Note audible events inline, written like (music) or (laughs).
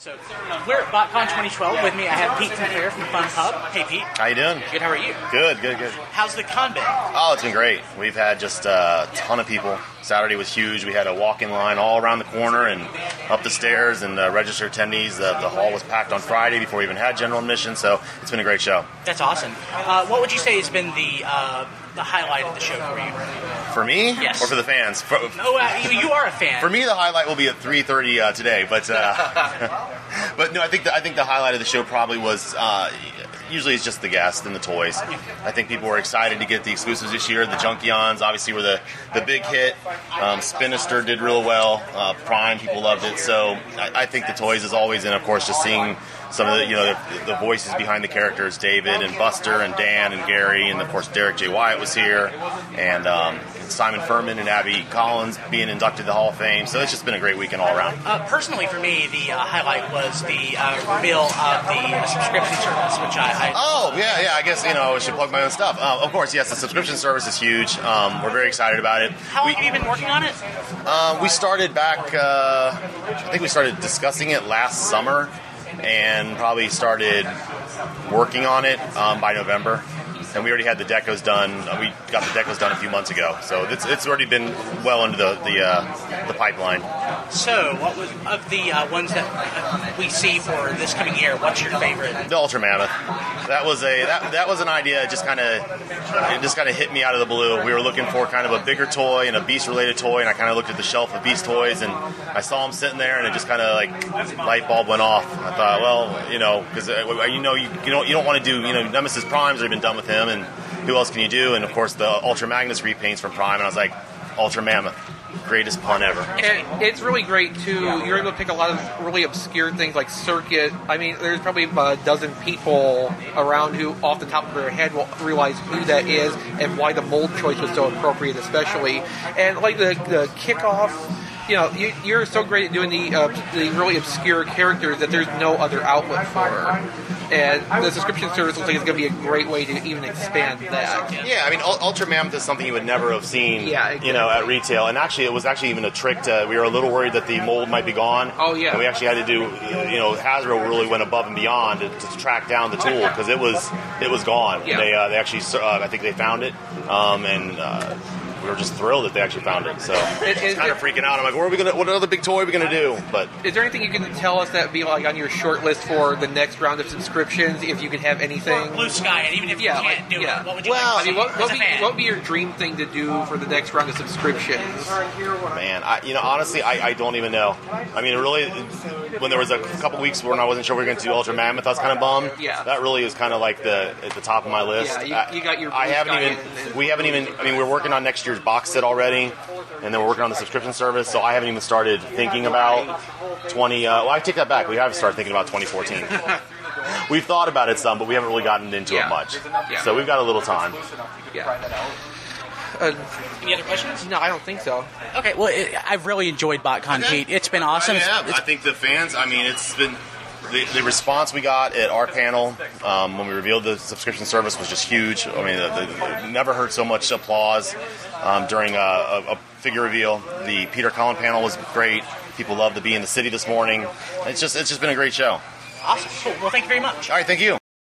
So we're at BotCon 2012. With me, I have Pete Sinclair from Fun Pub. Hey, Pete. How you doing? Good. How are you? Good, good, good. How's the con been? Oh, it's been great. We've had just a ton of people. Saturday was huge. We had a walk-in line all around the corner and up the stairs, and the registered attendees. The, the hall was packed on Friday before we even had general admission. So it's been a great show. That's awesome. Uh, what would you say has been the uh, the highlight of the show for you? For me, Yes. or for the fans? For, Oh, uh, you, you are a fan. for me, the highlight will be at 3:30 uh, today. But uh, (laughs) but no, I think the, I think the highlight of the show probably was. Usually it's just the guests and the toys. I think people were excited to get the exclusives this year. The Junkions obviously were the, the big hit. Um, Spinister did real well. Uh, Prime people loved it. So I, I think the toys is always, and of course just seeing some of the you know the, the voices behind the characters, David and Buster and Dan and Gary, and of course Derek J. Wyatt was here, and um, Simon Furman and Abby Collins being inducted to the Hall of Fame. So it's just been a great weekend all around. Uh, personally, for me, the uh, highlight was the uh, reveal of the uh, subscription service, which I, I Oh yeah, yeah. I guess you know I should plug my own stuff. Uh, of course, yes. The subscription service is huge. Um, we're very excited about it. How long we, have you been working on it? um, we started back. Uh, I think we started discussing it last summer, and probably started working on it um, by November. And we already had the decos done. Uh, We got the decos done a few months ago, so it's, it's already been well into the the, uh, the pipeline. So, what was of the uh, ones that uh, we see for this coming year? What's your favorite? The Ultra Mammoth. That was a that, that was an idea. Just kind of it just kind of hit me out of the blue. We were looking for kind of a bigger toy and a beast related toy, and I kind of looked at the shelf of beast toys, and I saw them sitting there, and it just kind of like light bulb went off. I thought, well, you know, because you know you, you don't you don't want to do you know Nemesis Prime's already been done with him, and who else can you do? And of course the Ultra Magnus repaints from Prime, and I was like, Ultra Mammoth, greatest pun ever. And it's really great too. You're able to pick a lot of really obscure things like circuit. I mean, there's probably a dozen people around who, off the top of their head, will realize who that is and why the mold choice was so appropriate, especially. And like the the kickoff. You know, you, you're so great at doing the uh, the really obscure characters that there's no other outlet for, and the subscription service looks like it's going to be a great way to even expand that. Yeah, I mean, Ul- Ultra Mammoth is something you would never have seen, Yeah, you know, at retail. And actually, it was actually even a trick to. We were a little worried that the mold might be gone. Oh, yeah. And we actually had to do, you know, Hasbro really went above and beyond to, to track down the tool because it was it was gone. Yeah. They uh, they actually, uh, I think they found it, um, and. We were just thrilled that they actually found it. So Is- is it's kind of freaking out. I'm like, what are we gonna? What other big toy are we gonna do? But Is there anything you can tell us that would be like on your short list for the next round of subscriptions, if you could have anything? Blue Sky, and even if Yeah, you can't like- do yeah. it, what would you Well, like I mean, what, what, would be, what would be your dream thing to do for the next round of subscriptions? Man, I, you know, honestly, I, I don't even know. I mean, really, when there was a couple weeks when I wasn't sure we were going to do Ultra Mammoth, I was kind of bummed. Yeah. That really is kind of like the at the top of my list. Yeah, you- you got your I haven't Sky even. and- and- We haven't even. I mean, we're working on next year's box set already, and then we're working on the subscription service. So I haven't even started thinking about 20. Uh, well, I take that back. We have started thinking about 2014. (laughs) We've thought about it some, but we haven't really gotten into Yeah. it much. Yeah. So we've got a little time. Yeah. Uh, Any other questions? no, I don't think so. Okay, well, it, I've really enjoyed BotCon, Pete. It's been awesome. I, have. it's- I think the fans. I mean, it's been the, the response we got at our panel um, when we revealed the subscription service was just huge. I mean, the, the, never heard so much applause um, during a, a, a figure reveal. The Peter Cullen panel was great. People loved to be in the city this morning. It's just it's just been a great show. awesome. Cool. Well, thank you very much. All right, thank you.